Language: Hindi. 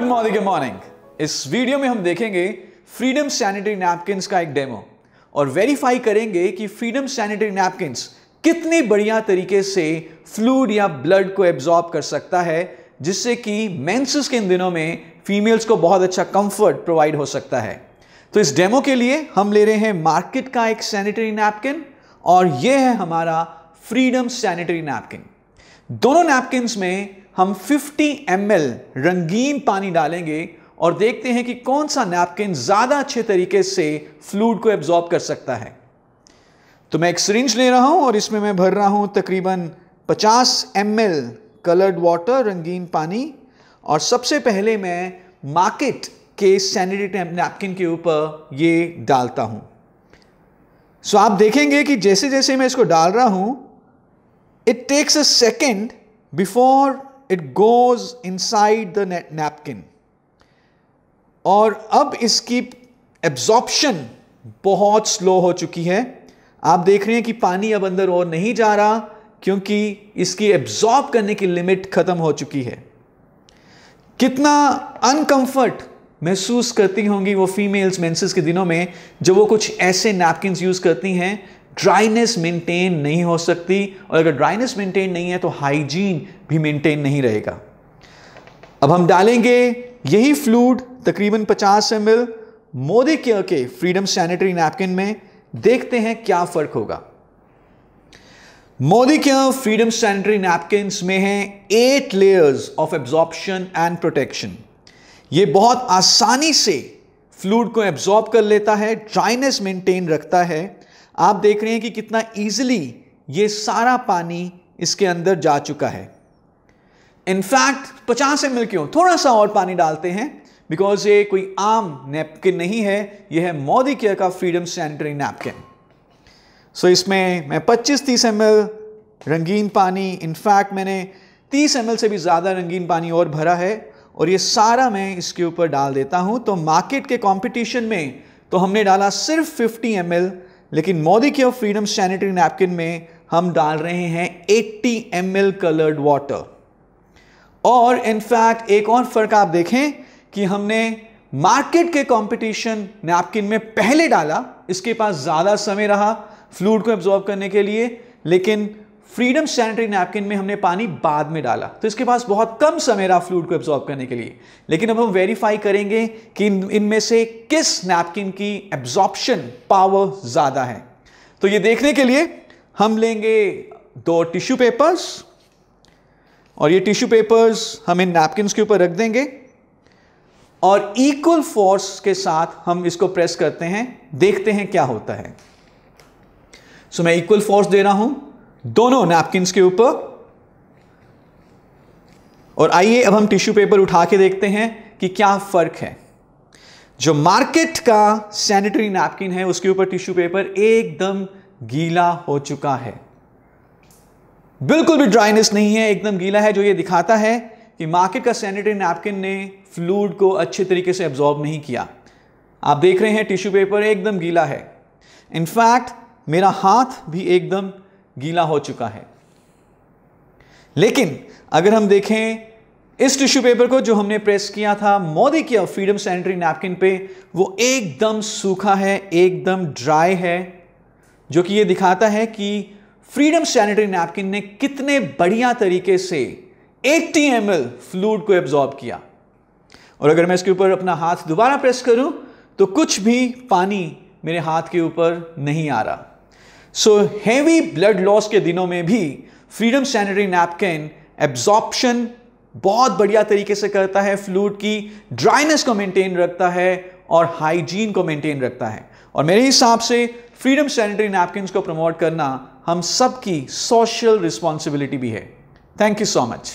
गुड मॉर्निंग गुड मॉर्निंग इस वीडियो में हम देखेंगे फ्रीडम सैनिटरी नैपकिन का एक डेमो और वेरीफाई करेंगे कि फ्रीडम सैनिटरी नैपकिन कितनी बढ़िया तरीके से फ्लूड या ब्लड को एब्जॉर्ब कर सकता है, जिससे कि मेंसेस के इन दिनों में फीमेल्स को बहुत अच्छा कंफर्ट प्रोवाइड हो सकता है। तो इस डेमो के लिए हम ले रहे हैं मार्केट का एक सैनिटरी नैपकिन और यह है हमारा फ्रीडम सैनिटरी नैपकिन दोनों नैपकिन में हम 50 एम रंगीन पानी डालेंगे और देखते हैं कि कौन सा नैपकिन ज़्यादा अच्छे तरीके से फ्लूड को एब्जॉर्ब कर सकता है। तो मैं एक सरिंज ले रहा हूँ और इसमें मैं भर रहा हूँ तकरीबन 50 एम कलर्ड वाटर रंगीन पानी। और सबसे पहले मैं मार्केट के सैनिटरी नैपकिन के ऊपर ये डालता हूँ। सो आप देखेंगे कि जैसे जैसे मैं इसको डाल रहा हूँ it takes a second before it goes inside the napkin और अब इसकी एब्जॉर्प्शन बहुत स्लो हो चुकी है। आप देख रहे हैं कि पानी अब अंदर और नहीं जा रहा, क्योंकि इसकी एब्जॉर्ब करने की लिमिट खत्म हो चुकी है। कितना अनकंफर्ट महसूस करती होंगी वो फीमेल्स मेंसेस के दिनों में, जब वो कुछ ऐसे नैपकिन यूज़ करती हैं ड्राइनेस मेंटेन नहीं हो सकती, और अगर ड्राइनेस मेंटेन नहीं है तो हाइजीन भी मेंटेन नहीं रहेगा। अब हम डालेंगे यही फ्लूड तकरीबन 50 एम एल मोदी केयर के फ्रीडम सैनिटरी नैपकिन में, देखते हैं क्या फ़र्क होगा। Modi care freedom sanitary napkin में है eight layers of absorption and protection ये बहुत आसानी से फ्लूड को एब्जॉर्ब कर लेता है ड्राइनेस मेंटेन रखता है आप देख रहे हैं कि कितना ईजिली ये सारा पानी इसके अंदर जा चुका है। इनफैक्ट 50 एम क्यों? थोड़ा सा और पानी डालते हैं बिकॉज़ ये कोई आम नैपकिन नहीं है, यह है मोदी केयर का फ्रीडम सैनिटरी नैपकिन सो इसमें मैं 25-30 एम रंगीन पानी इनफैक्ट मैंने 30 एम से भी ज़्यादा रंगीन पानी और भरा है, और ये सारा मैं इसके ऊपर डाल देता हूँ। तो मार्केट के कंपटीशन में तो हमने डाला सिर्फ़ 50 एम लेकिन मोदी के फ्रीडम सैनिटरी नैपकिन में हम डाल रहे हैं 80 एम कलर्ड वाटर और इनफैक्ट एक और फ़र्क आप देखें कि हमने मार्केट के कंपटीशन नैपकिन में पहले डाला, इसके पास ज़्यादा समय रहा फ्लूड को एब्जॉर्ब करने के लिए, लेकिन फ्रीडम सैनिटरी नैपकिन में हमने पानी बाद में डाला। तो इसके पास बहुत कम समय रहा फ्लूड को एब्जॉर्ब करने के लिए। लेकिन अब हम वेरीफाई करेंगे कि इनमें से किस नैपकिन की एब्जॉर्प्शन पावर ज़्यादा है। तो ये देखने के लिए हम लेंगे दो टिश्यू पेपर्स और ये टिश्यू पेपर्स हम इन नैपकिन के ऊपर रख देंगे और इक्वल फोर्स के साथ हम इसको प्रेस करते हैं देखते हैं क्या होता है। सो so, मैं इक्वल फोर्स दे रहा हूँ। दोनों नैपकिन के ऊपर। और आइए अब हम टिश्यू पेपर उठा के देखते हैं कि क्या फ़र्क है। जो मार्केट का सैनिटरी नैपकिन है, उसके ऊपर टिश्यू पेपर एकदम गीला हो चुका है। बिल्कुल भी ड्राइनेस नहीं है, एकदम गीला है, जो ये दिखाता है कि मार्केट का सैनिटरी नैपकिन ने फ्लूड को अच्छे तरीके से एब्जॉर्ब नहीं किया। आप देख रहे हैं टिश्यू पेपर एकदम गीला है। इनफैक्ट मेरा हाथ भी एकदम गीला हो चुका है। लेकिन अगर हम देखें, इस टिश्यू पेपर को जो हमने प्रेस किया था, मोदी किया फ्रीडम सैनिटरी नैपकिन पे, वो एकदम सूखा है, एकदम ड्राई है, जो कि ये दिखाता है कि फ्रीडम सैनिटरी नैपकिन ने कितने बढ़िया तरीके से 80 एम फ्लूड को एब्जॉर्ब किया। और अगर मैं इसके ऊपर अपना हाथ दोबारा प्रेस करूँ तो कुछ भी पानी मेरे हाथ के ऊपर नहीं आ रहा। सो हैवी ब्लड लॉस के दिनों में भी फ्रीडम सैनिटरी नैपकिन एब्जॉर्प्शन बहुत बढ़िया तरीके से करता है। फ्लूड की ड्राइनेस को मेंटेन रखता है और हाइजीन को मेंटेन रखता है। और मेरे हिसाब से फ्रीडम सैनिटरी नैपकिन को प्रमोट करना हम सबकी सोशल रिस्पॉन्सिबिलिटी भी है। Thank you so much